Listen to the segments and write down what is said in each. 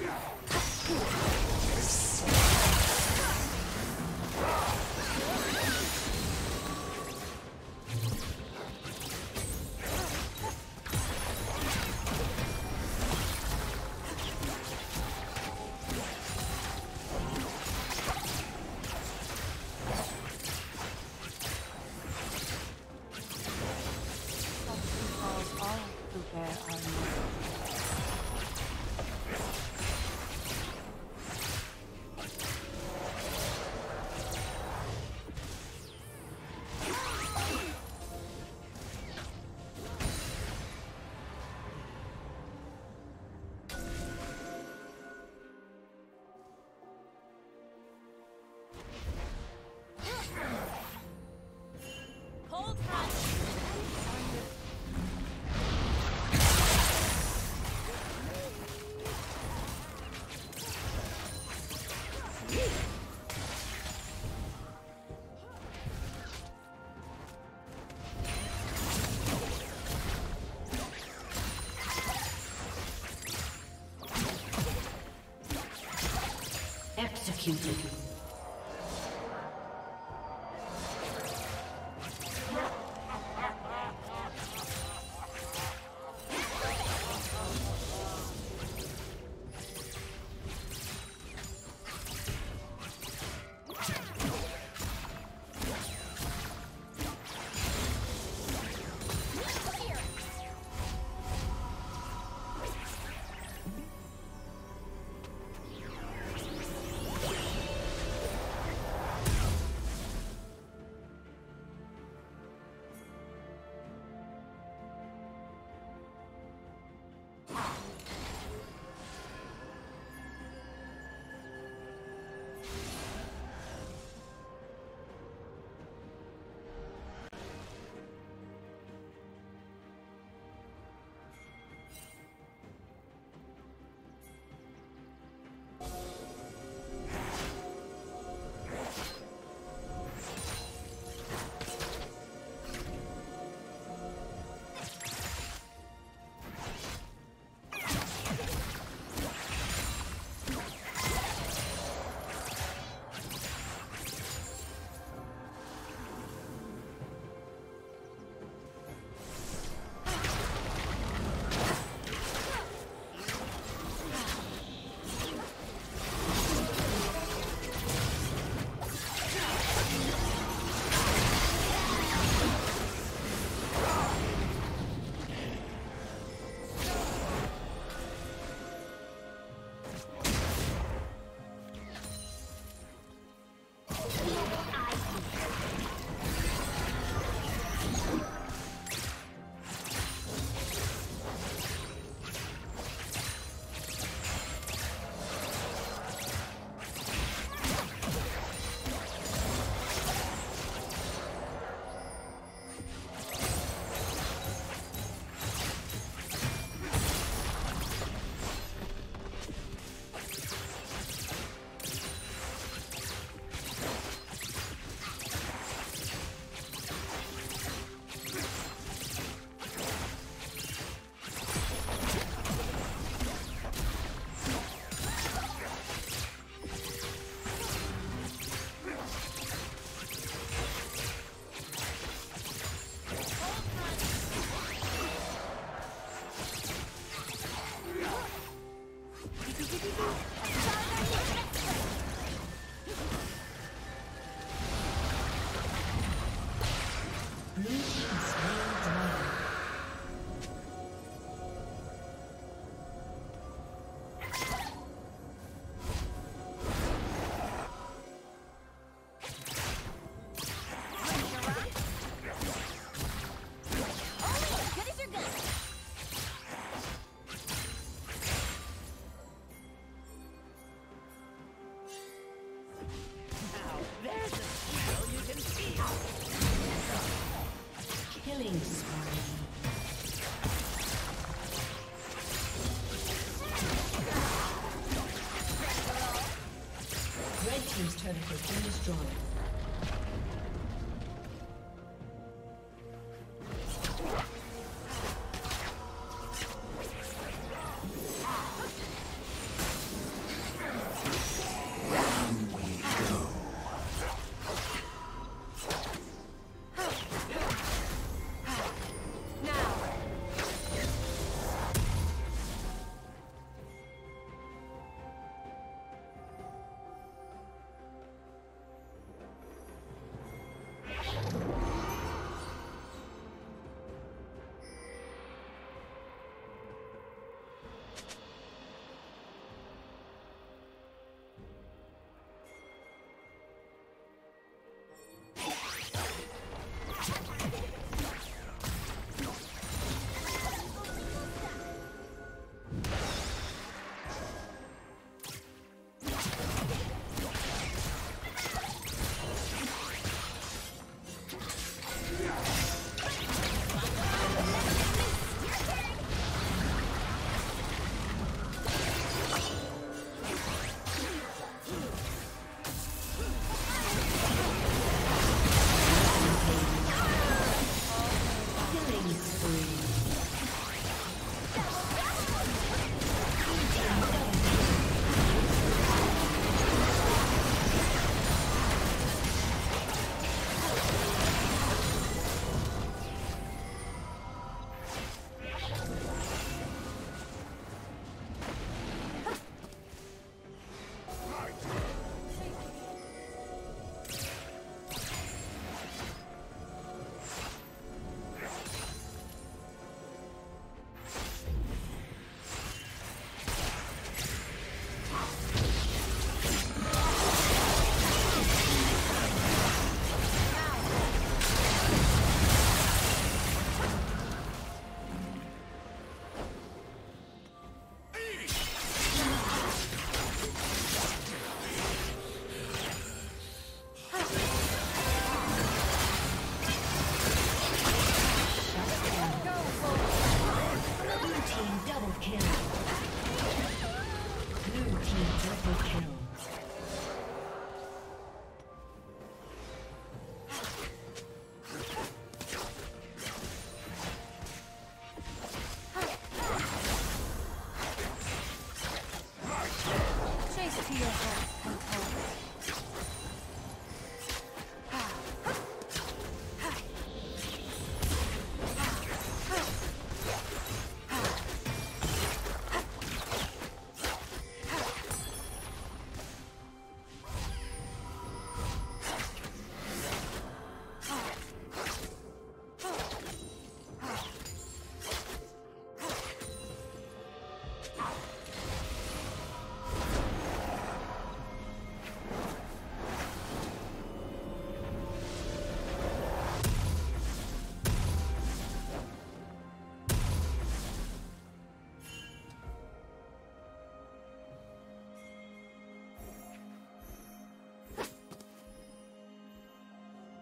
Yeah. Executed.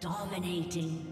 Dominating.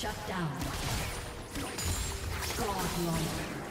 Shut down. Godlike.